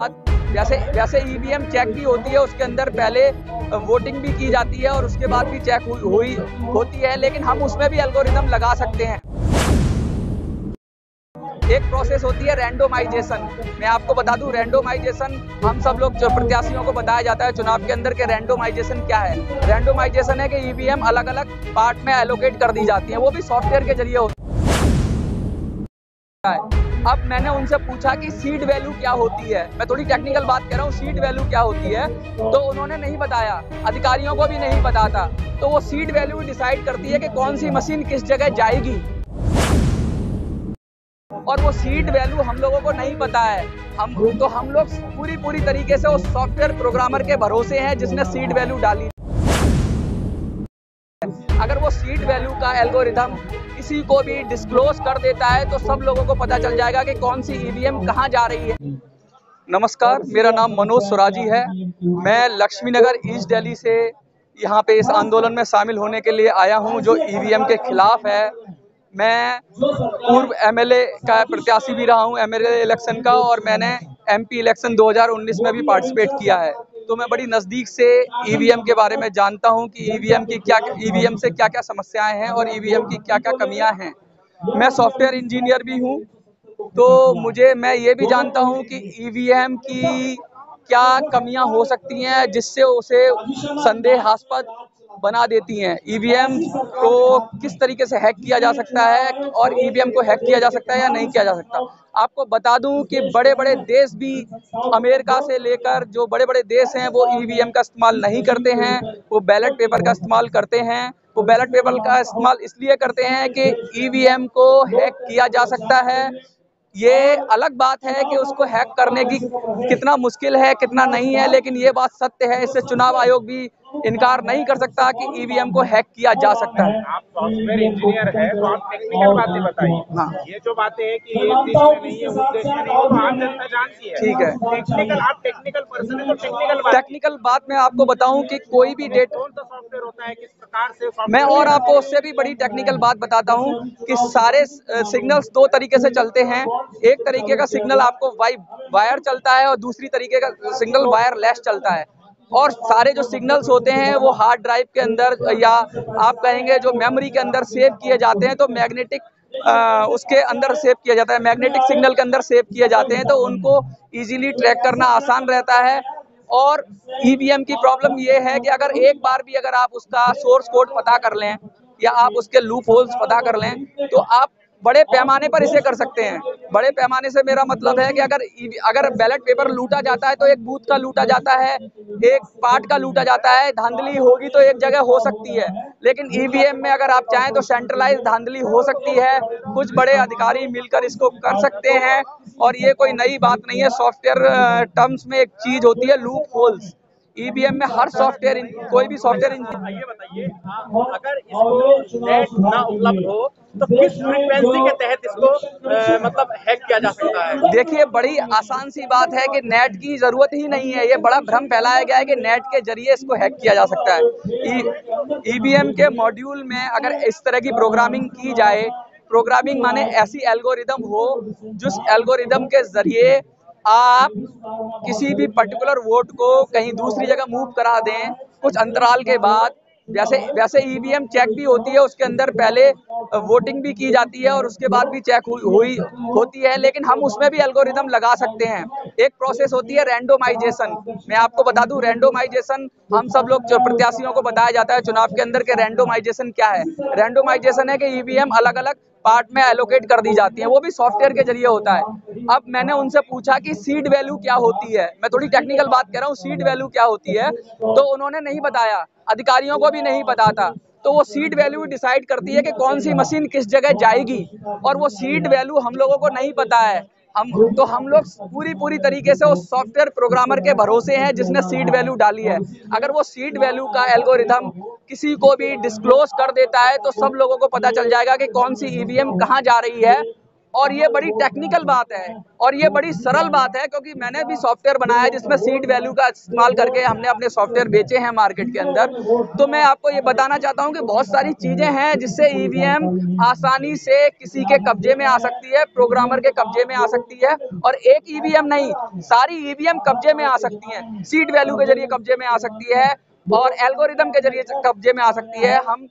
जैसे जैसे EVM check भी होती है उसके अंदर पहले वोटिंग भी की जाती है और उसके बाद भी चेक हुई, हुई होती है लेकिन हम उसमें भी एल्गोरिदम लगा सकते हैं। एक प्रोसेस होती है रैंडोमाइजेशन मैं आपको बता दूँ रैंडोमाइजेशन हम सब लोग प्रत्याशियों को बताया जाता है चुनाव के अंदर के रैंडोमाइजेशन क्या है। रैंडोमाइजेशन है कि ईवीएम अलग अलग पार्ट में एलोकेट कर दी जाती है वो भी सॉफ्टवेयर के ज़रिए होता है। अब मैंने उनसे पूछा कि सीड वैल्यू क्या होती है? मैं थोड़ी टेक्निकल बात कर रहा हूँ सीड वैल्यू क्या होती है? तो उन्होंने नहीं बताया, अधिकारियों को भी नहीं पता था। तो वो सीड वैल्यू डिसाइड करती है कि कौन सी मशीन किस जगह जाएगी। और वो सीड वैल्यू हम लोगों को नहीं पता है। हम तो हम लोग पूरी पूरी तरीके से उस सॉफ्टवेयर प्रोग्रामर के भरोसे हैं जिसने सीड वैल्यू डाली। अगर वो सीड वैल्यू का एल्गोरिथम किसी को भी डिस्क्लोज कर देता है तो सब लोगों को पता चल जाएगा कि कौन सी ईवीएम कहाँ जा रही है। नमस्कार, मेरा नाम मनोज स्वराजी है। मैं लक्ष्मी नगर ईस्ट दिल्ली से यहाँ पे इस आंदोलन में शामिल होने के लिए आया हूँ, जो ईवीएम के खिलाफ है। मैं पूर्व एमएलए का प्रत्याशी भी रहा हूँ एमएलए इलेक्शन का, और मैंने एमपी इलेक्शन 2019 में भी पार्टिसिपेट किया है। तो मैं बड़ी नज़दीक से ईवीएम के बारे में जानता हूँ कि ईवीएम की क्या ईवीएम से क्या क्या समस्याएँ हैं और ईवीएम की क्या क्या कमियाँ हैं। मैं सॉफ्टवेयर इंजीनियर भी हूँ तो मुझे मैं ये भी जानता हूँ कि ईवीएम की क्या कमियाँ हो सकती हैं, जिससे उसे संदेहास्पद बना देती हैं। ईवीएम को किस तरीके से हैक किया जा सकता है और ईवीएम को हैक किया जा सकता है या नहीं किया जा सकता? आपको बता दूँ कि बड़े बड़े देश भी अमेरिका से लेकर जो बड़े बड़े देश हैं, वो ईवीएम का इस्तेमाल नहीं करते हैं, वो बैलेट पेपर का इस्तेमाल करते हैं, वो बैलेट पेपर का इस्तेमाल इसलिए करते हैं कि ईवीएम को हैक किया जा सकता है। ये अलग बात है कि उसको हैक करने की कितना मुश्किल है, कितना नहीं है, लेकिन ये बात सत्य है, इससे चुनाव आयोग भी इनकार नहीं कर सकता कि ईवीएम को हैक किया जा सकता है। आप सॉफ्टवेयर इंजीनियर है तो आप टेक्निकल बातें बताइए। हाँ। ये जो बातें है कि ये देश में नहीं है उस देश में नहीं है तो आम जनता जानती है। ठीक है। टेक्निकल आप टेक्निकल पर्सन है तो टेक्निकल बात टेक्निकल बात मैं आपको बताऊँ कि कोई भी डेट कौन सा सॉफ्टवेयर होता है किस प्रकार से मैं और आपको उससे भी बड़ी टेक्निकल बात बताता हूँ की सारे सिग्नल्स दो तरीके से चलते हैं। एक तरीके का सिग्नल आपको वाई वायर चलता है और दूसरी तरीके का सिग्नल वायरलेस चलता है। और सारे जो सिग्नल्स होते हैं, वो हार्ड ड्राइव के अंदर या आप कहेंगे जो मेमोरी के अंदर सेव किए जाते हैं तो मैग्नेटिक उसके अंदर सेव किया जाता है। मैग्नेटिक सिग्नल के अंदर सेव किए जाते हैं तो उनको इजीली ट्रैक करना आसान रहता है। और ईवीएम की प्रॉब्लम ये है कि अगर एक बार भी अगर आप उसका सोर्स कोड पता कर लें, या आप उसके लूप होल्स पता कर लें तो आप बड़े पैमाने पर इसे कर सकते हैं। बड़े पैमाने से मेरा मतलब है कि अगर अगर बैलेट पेपर लूटा जाता है तो एक बूथ का लूटा जाता है एक पार्ट का लूटा जाता है। धांधली होगी तो एक जगह हो सकती है। लेकिन ईवीएम में अगर आप चाहें तो सेंट्रलाइज धांधली हो सकती है। कुछ बड़े अधिकारी मिलकर इसको कर सकते हैं। और ये कोई नई बात नहीं है। सॉफ्टवेयर टर्म्स में एक चीज़ होती है लूप होल्स ईवीएम में हर सॉफ्टवेयर कोई भी सॉफ्टवेयर ये बताइए अगर इसको नेट ना उपलब्ध हो तो किस फ्रीक्वेंसी के तहत इसको मतलब हैक किया जा सकता है? देखिए बड़ी आसान सी बात है कि नेट की ज़रूरत ही नहीं है। ये बड़ा भ्रम फैलाया गया है कि नेट के ज़रिए इसको हैक किया जा सकता है। ईवीएम के मॉड्यूल में अगर इस तरह की प्रोग्रामिंग की जाए प्रोग्रामिंग माने ऐसी एल्गोरिदम हो, जिस एल्गोरिदम के ज़रिए आप किसी भी पर्टिकुलर वोट को कहीं दूसरी जगह मूव करा दें, कुछ अंतराल के बाद जैसे वैसे ईवीएम चेक भी होती है, उसके अंदर पहले वोटिंग भी की जाती है और उसके बाद भी चेक हुई, होती है, लेकिन हम उसमें भी एल्गोरिदम लगा सकते हैं। एक प्रोसेस होती है रैंडोमाइजेशन मैं आपको बता दूँ रैंडोमाइजेशन हम सब लोग प्रत्याशियों को बताया जाता है चुनाव के अंदर के रैंडोमाइजेशन क्या है। रैंडोमाइजेशन है कि ईवीएम अलग अलग पार्ट में एलोकेट कर दी जाती है। वो भी सॉफ्टवेयर के ज़रिए होता है। अब मैंने उनसे पूछा कि सीड वैल्यू क्या होती है? मैं थोड़ी टेक्निकल बात कर रहा हूँ सीड वैल्यू क्या होती है? तो उन्होंने नहीं बताया। अधिकारियों को भी नहीं पता था। तो वो सीड वैल्यू डिसाइड करती है कि कौन सी मशीन किस जगह जाएगी। और वो सीड वैल्यू हम लोगों को नहीं पता है। हम तो हम लोग पूरी पूरी तरीके से उस सॉफ्टवेयर प्रोग्रामर के भरोसे हैं जिसने सीड वैल्यू डाली है। अगर वो सीड वैल्यू का एल्गोरिथम किसी को भी डिस्क्लोज कर देता है तो सब लोगों को पता चल जाएगा कि कौन सी ईवीएम कहाँ जा रही है। और ये बड़ी टेक्निकल बात है, और ये बड़ी सरल बात है, क्योंकि मैंने भी सॉफ्टवेयर बनाया है जिसमें सीड वैल्यू का इस्तेमाल करके हमने अपने सॉफ्टवेयर बेचे हैं मार्केट के अंदर। तो मैं आपको ये बताना चाहता हूँ कि बहुत सारी चीज़ें हैं जिससे ईवीएम आसानी से किसी के कब्जे में आ सकती है प्रोग्रामर के कब्जे में आ सकती है, और एक ईवीएम नहीं, सारी ईवीएम कब्जे में आ सकती है। सीट वैल्यू के ज़रिए कब्जे में आ सकती है, और एल्गोरिदम के ज़रिए कब्जे में आ सकती है। हम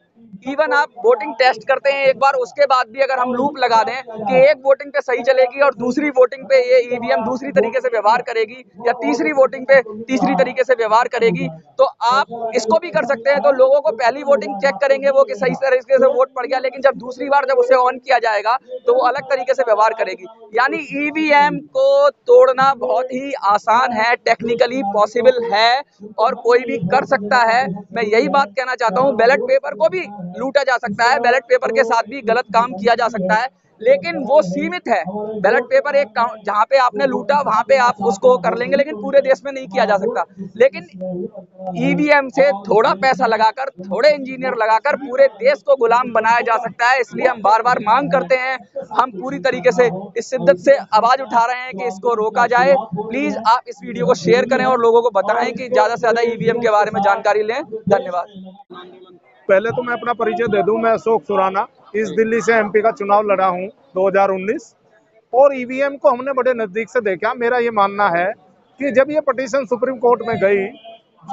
इवन आप वोटिंग टेस्ट करते हैं, एक बार उसके बाद भी अगर हम लूप लगा दें कि एक वोटिंग पे सही चलेगी और दूसरी वोटिंग पे ये ईवीएम दूसरी तरीके से व्यवहार करेगी या तीसरी वोटिंग पे तीसरी तरीके से व्यवहार करेगी तो आप इसको भी कर सकते हैं। तो लोगों को पहली वोटिंग चेक करेंगे वो कि सही तरीके से वोट पड़ गया, लेकिन जब दूसरी बार जब उसे ऑन किया जाएगा तो वो अलग तरीके से व्यवहार करेगी। यानी ईवीएम को तोड़ना बहुत ही आसान है टेक्निकली पॉसिबल है और कोई भी कर सकता है। मैं यही बात कहना चाहता हूँ बैलेट पेपर को भी लूटा जा सकता है बैलेट पेपर के साथ भी गलत काम किया जा सकता है, लेकिन वो सीमित है। बैलेट पेपर एक जहाँ पे आपने लूटा, वहाँ पे आप उसको कर लेंगे, लेकिन पूरे देश में नहीं किया जा सकता। लेकिन ईवीएम से थोड़ा पैसा लगाकर, थोड़े इंजीनियर लगाकर पूरे देश को गुलाम बनाया जा सकता है, इसलिए हम बार बार मांग करते हैं। हम पूरी तरीके से इस शिद्दत से आवाज़ उठा रहे हैं कि इसको रोका जाए। प्लीज़ आप इस वीडियो को शेयर करें और लोगों को बताएँ कि ज़्यादा से ज़्यादा ईवीएम के बारे में जानकारी लें। धन्यवाद। पहले तो मैं अपना परिचय दे दूँ, मैं अशोक सुराना, इस दिल्ली से एमपी का चुनाव लड़ा हूँ 2019 और ईवीएम को हमने बड़े नज़दीक से देखा। मेरा ये मानना है कि जब ये पटिशन सुप्रीम कोर्ट में गई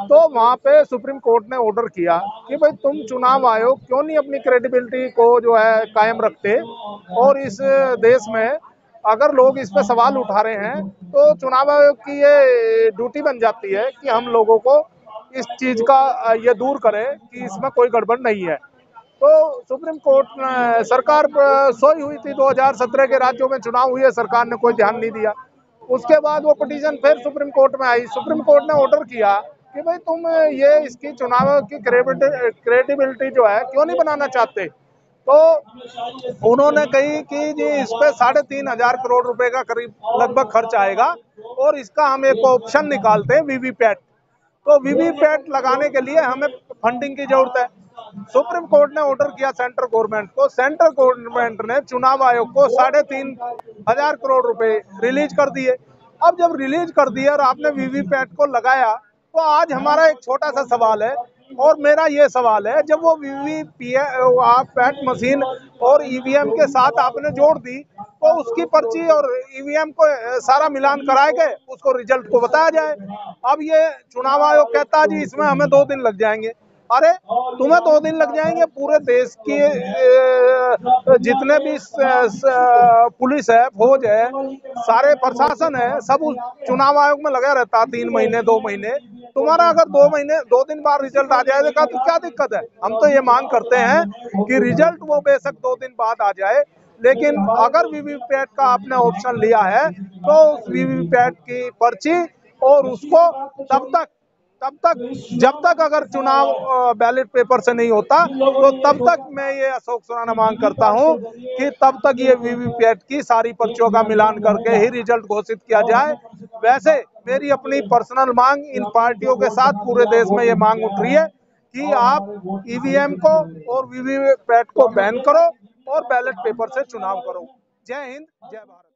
तो वहाँ पे सुप्रीम कोर्ट ने ऑर्डर किया कि भाई तुम चुनाव आयोग क्यों नहीं अपनी क्रेडिबिलिटी को जो है कायम रखते? और इस देश में अगर लोग इस पर सवाल उठा रहे हैं तो चुनाव आयोग की ये ड्यूटी बन जाती है कि हम लोगों को इस चीज़ का ये दूर करे कि इसमें कोई गड़बड़ नहीं है। तो सुप्रीम कोर्ट सरकार सोई हुई थी 2017 के राज्यों में चुनाव हुए, सरकार ने कोई ध्यान नहीं दिया। उसके बाद वो पिटीशन फिर सुप्रीम कोर्ट में आई। सुप्रीम कोर्ट ने ऑर्डर किया कि भाई तुम ये इसकी चुनाव की क्रेडिबिलिटी जो है, क्यों नहीं बनाना चाहते? तो उन्होंने कही कि जी इस पर साढ़े तीन हज़ार करोड़ रुपए का करीब लगभग खर्च आएगा और इसका हम एक ऑप्शन निकालते हैं वीवीपैट तो वीवीपैट लगाने के लिए हमें फंडिंग की ज़रूरत है। सुप्रीम कोर्ट ने ऑर्डर किया सेंट्रल गवर्नमेंट को। सेंट्रल गवर्नमेंट ने चुनाव आयोग को साढ़े तीन हज़ार करोड़ रुपए रिलीज़ कर दिए। अब जब रिलीज़ कर दिए और आपने वीवीपैट को लगाया तो आज हमारा एक छोटा सा सवाल है और मेरा ये सवाल है, जब वो वीवी पैट मशीन और ईवीएम के साथ आपने जोड़ दी तो उसकी पर्ची और ईवीएम को सारा मिलान कराए गए, उसको रिज़ल्ट को बताया जाए। अब ये चुनाव आयोग कहता जी, इसमें हमें दो दिन लग जाएँगे। अरे, तुम्हें दो दिन लग जाएँगे पूरे देश की जितने भी पुलिस है, फौज है, सारे प्रशासन है, सब उस चुनाव आयोग में लगा रहता तीन महीने, दो महीने। तुम्हारा अगर दो महीने, दो दिन बाद रिज़ल्ट आ जाएगा तो क्या दिक्कत है? हम तो ये मांग करते हैं कि रिज़ल्ट वो बेशक दो दिन बाद आ जाए लेकिन अगर वीवीपैट का आपने ऑप्शन लिया है तो उस वीवीपैट की पर्ची और उसको तब तक तब तक, जब तक अगर चुनाव बैलेट पेपर से नहीं होता तो तब तक मैं ये अशोक सुराना मांग करता हूँ कि तब तक ये वीवीपैट की सारी पर्चियों का मिलान करके ही रिज़ल्ट घोषित किया जाए। वैसे मेरी अपनी पर्सनल मांग इन पार्टियों के साथ पूरे देश में ये मांग उठ रही है कि आप ईवीएम को और वीवीपैट को बैन करो और बैलेट पेपर से चुनाव करो। जय हिंद जय भारत।